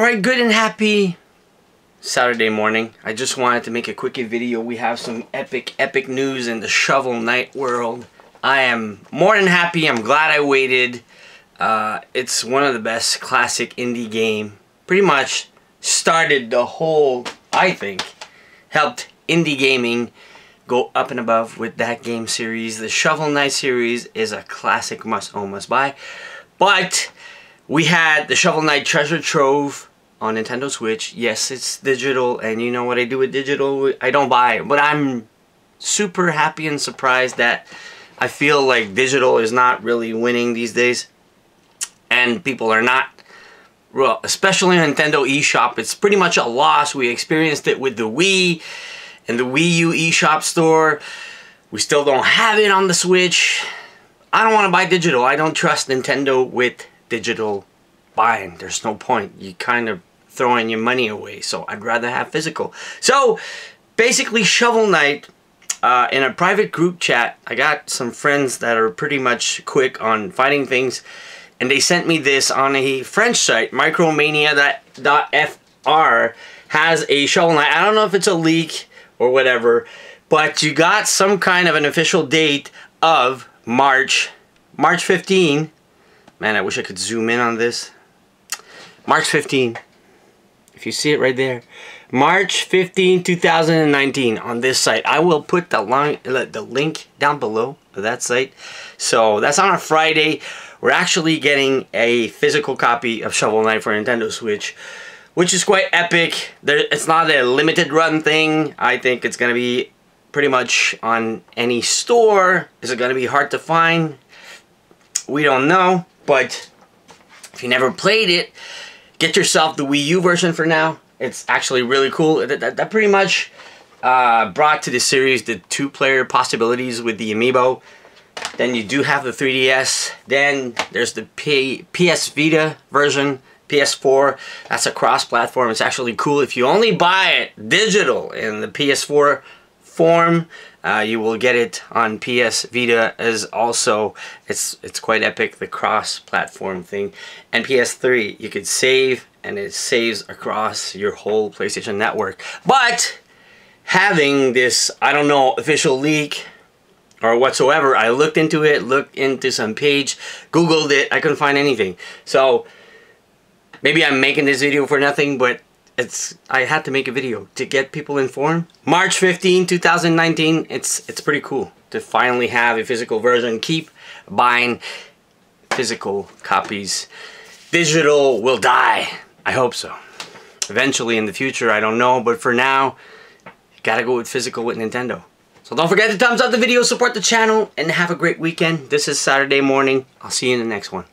Alright, good and happy Saturday morning. I just wanted to make a quick video. We have some epic, epic news in the Shovel Knight world. I am more than happy. I'm glad I waited. Uh, it's one of the best classic indie game. Pretty much started the whole, I think, helped indie gaming go up and above with that game series. The Shovel Knight series is a classic must own, must buy. But we had the Shovel Knight Treasure Trove on Nintendo Switch. Yes, it's digital, and you know what I do with digital? I don't buy it, but I'm super happy and surprised that I feel like digital is not really winning these days. And people are not, well, especially Nintendo eShop, it's pretty much a loss. We experienced it with the Wii and the Wii U eShop store. We still don't have it on the Switch. I don't want to buy digital. I don't trust Nintendo with digital buying. There's no point. You kind of throwing your money away. So I'd rather have physical. So basically Shovel Knight uh, in a private group chat, I got some friends that are pretty much quick on finding things. And they sent me this on a French site, micromania.fr has a Shovel Knight. I don't know if it's a leak or whatever, but you got some kind of an official date of March, March 15, Man, I wish I could zoom in on this. March 15. If you see it right there. March 15, 2019 on this site. I will put the, line, uh, the link down below of that site. So that's on a Friday. We're actually getting a physical copy of Shovel Knight for Nintendo Switch, which is quite epic. There, it's not a limited run thing. I think it's going to be pretty much on any store. Is it going to be hard to find? We don't know. But if you never played it, get yourself the Wii U version for now. It's actually really cool. That, that, that pretty much uh, brought to the series the two-player possibilities with the Amiibo. Then you do have the 3DS. Then there's the P PS Vita version, PS4. That's a cross-platform. It's actually cool. If you only buy it digital in the PS4 form, uh, you will get it on PS Vita as also. It's it's quite epic the cross-platform thing, and PS3 you could save and it saves across your whole PlayStation network. But having this I don't know official leak or whatsoever, I looked into it, looked into some page, googled it, I couldn't find anything. So maybe I'm making this video for nothing, but it's I had to make a video to get people informed. March 15, 2019, it's it's pretty cool to finally have a physical version. Keep buying physical copies. Digital will die. I hope so. Eventually in the future, I don't know, but for now, gotta go with physical with Nintendo. So don't forget to thumbs up the video, support the channel, and have a great weekend. This is Saturday morning. I'll see you in the next one.